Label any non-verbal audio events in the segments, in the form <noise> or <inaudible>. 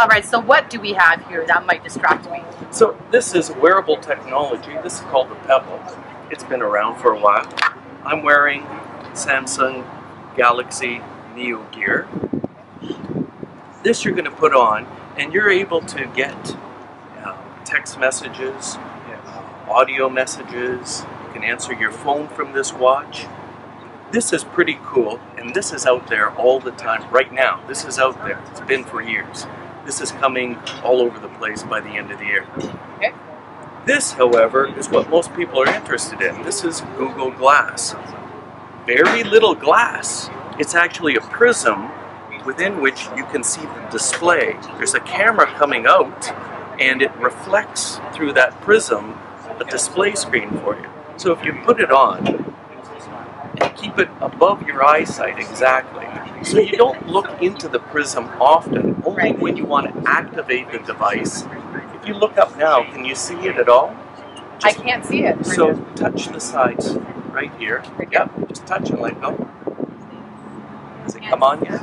All right, so what do we have here that might distract me? So this is wearable technology. This is called the Pebble. It's been around for a while. I'm wearing Samsung Galaxy Neo Gear. This you're going to put on, and you're able to get uh, text messages, uh, audio messages. You can answer your phone from this watch. This is pretty cool, and this is out there all the time right now. This is out there. It's been for years. This is coming all over the place by the end of the year. Okay. This, however, is what most people are interested in. This is Google Glass. Very little glass. It's actually a prism within which you can see the display. There's a camera coming out and it reflects through that prism a display screen for you. So if you put it on and keep it above your eyesight exactly, so you don't look into the prism often, only Right. when you want to activate the device. If you look up now, can you see it at all? I can't see it. So touch the sides right here. Yep, just touch and let go. Has it come on yet?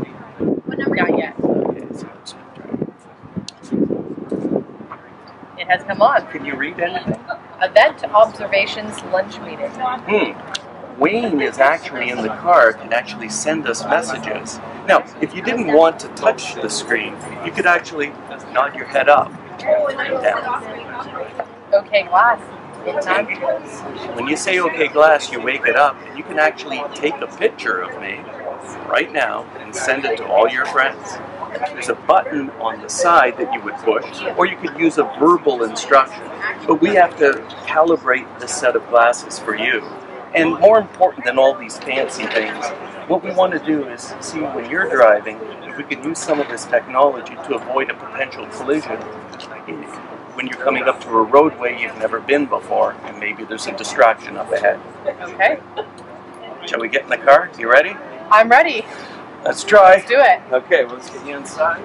Not yet. Okay, so it's- It has come on. Can you read anything? Event observations lunch meeting. Hmm. Wayne is actually in the car, can actually send us messages. Now, if you didn't want to touch the screen, you could actually nod your head up and down. Okay, glass. When you say OK Glass, you wake it up, and you can actually take a picture of me right now and send it to all your friends. There's a button on the side that you would push, or you could use a verbal instruction. But we have to calibrate this set of glasses for you. And more important than all these fancy things, what we want to do is see when you're driving if we can use some of this technology to avoid a potential collision when you're coming up to a roadway you've never been before and maybe there's a distraction up ahead. Okay. Shall we get in the car? You ready? I'm ready. Let's try. Let's do it. Okay, well, let's get you inside.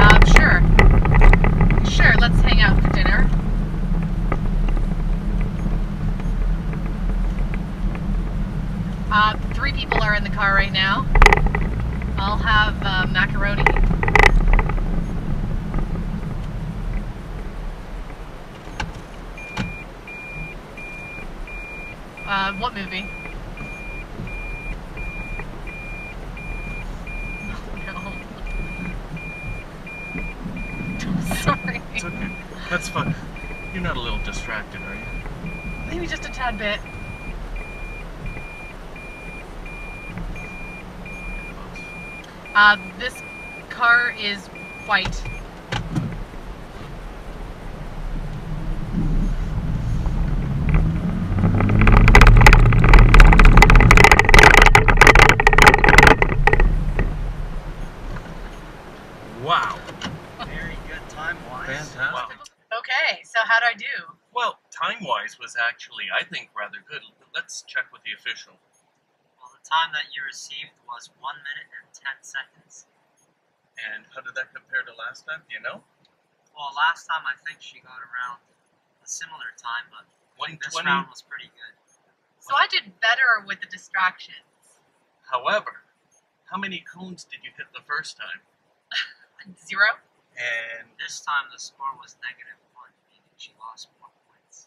Um, sure. Sure, let's hang out for dinner. Uh, three people are in the car right now. I'll have uh, macaroni. Uh, what movie? <laughs> No. <laughs> Sorry. It's okay. That's fine. You're not a little distracted, are you? Maybe just a tad bit. Uh, this car is white. Wow. Very good time wise. Fantastic. Wow. Okay, so how'd I do? Well, time-wise was actually, I think, rather good. Let's check with the official. Well, the time that you received was 1 minute and 10 seconds. And how did that compare to last time? Do you know? Well, last time I think she got around a similar time, but this round was pretty good. So I did better with the distractions. However, how many cones did you hit the first time? <laughs> Zero? And This time the score was negative 1, meaning she lost more points.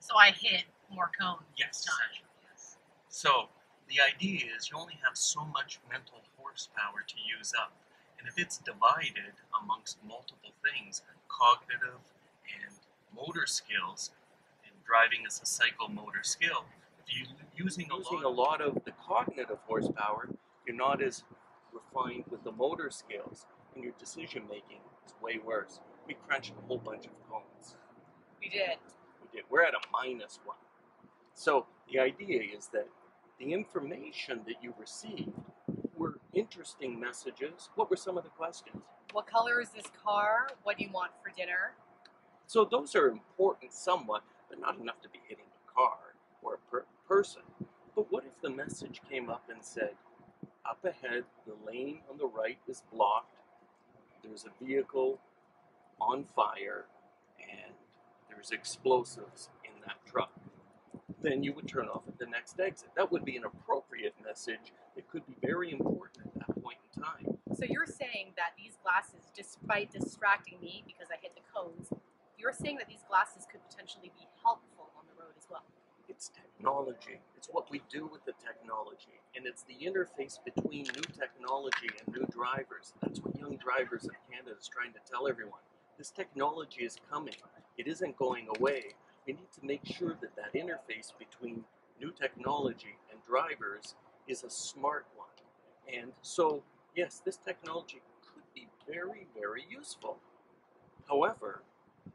So I hit more cones yes. this time. Yes. So the idea is you only have so much mental horsepower to use up. And if it's divided amongst multiple things, cognitive and motor skills, and driving is a psychomotor skill, if you're using a, Using lot, a lot of the cognitive horsepower, you're not as refined with the motor skills, and your decision making is way worse. We crunched a whole bunch of cones. We did. We did. We're at a minus one. So the idea is that the information that you received were interesting messages. What were some of the questions? What color is this car? What do you want for dinner? So those are important somewhat, but not enough to be hitting a car or a per- person. But what if the message came up and said, up ahead, the lane on the right is blocked, there's a vehicle on fire, and there's explosives in that truck? Then you would turn off at the next exit. That would be an appropriate message It could be very important at that point in time. So you're saying that these glasses, despite distracting me because I hit the cones, you're saying that these glasses could potentially be helpful on the road as well. It's technology. It's what we do with the technology. And it's the interface between new technology and new drivers. That's what Young Drivers of Canada is trying to tell everyone. This technology is coming. It isn't going away. We need to make sure that that interface between new technology and drivers is a smart one. And so, yes, this technology could be very, very useful. However,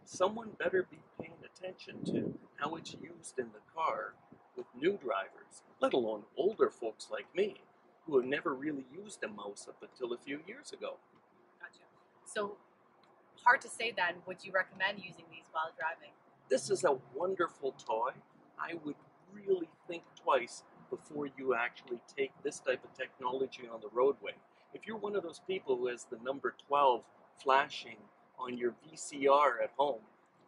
someone better be paying attention to how it's used in the car with new drivers, let alone older folks like me, who have never really used a mouse up until a few years ago. Gotcha. So hard to say then, would you recommend using these while driving? This is a wonderful toy. I would really think twice before you actually take this type of technology on the roadway. If you're one of those people who has the number 12 flashing on your VCR at home,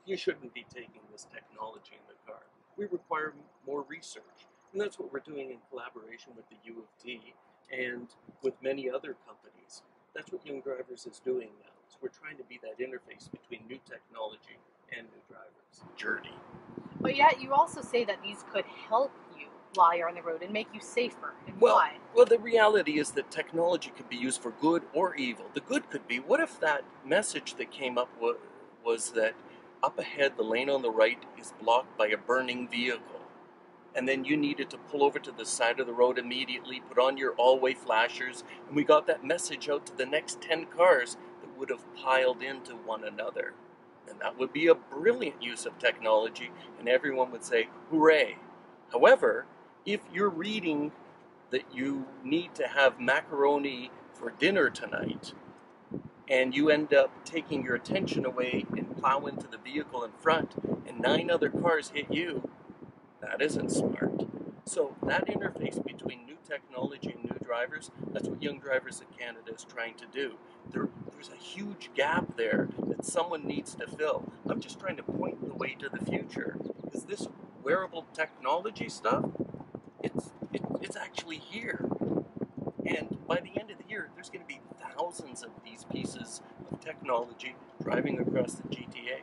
you shouldn't be taking this technology in the car. We require more research, and that's what we're doing in collaboration with the U of D and with many other companies. That's what Young Drivers is doing now. So we're trying to be that interface between new technology and new drivers. Journey. But yet you also say that these could help you while you're on the road and make you safer. And Well, why? well, the reality is that technology could be used for good or evil. The good could be what if that message that came up was, was that up ahead, the lane on the right is blocked by a burning vehicle. And then you needed to pull over to the side of the road immediately, put on your all way flashers, and we got that message out to the next 10 cars that would have piled into one another. And that would be a brilliant use of technology, and everyone would say, hooray. However, if you're reading that you need to have macaroni for dinner tonight, and you end up taking your attention away and plow into the vehicle in front, and nine other cars hit you, that isn't smart. So, that interface between new technology and new drivers, that's what Young Drivers of Canada is trying to do. There, there's a huge gap there that someone needs to fill. I'm just trying to point the way to the future. Because this wearable technology stuff, it's, it, it's actually here. And by the end of the year, there's going to be thousands of these pieces of technology driving across the GTA.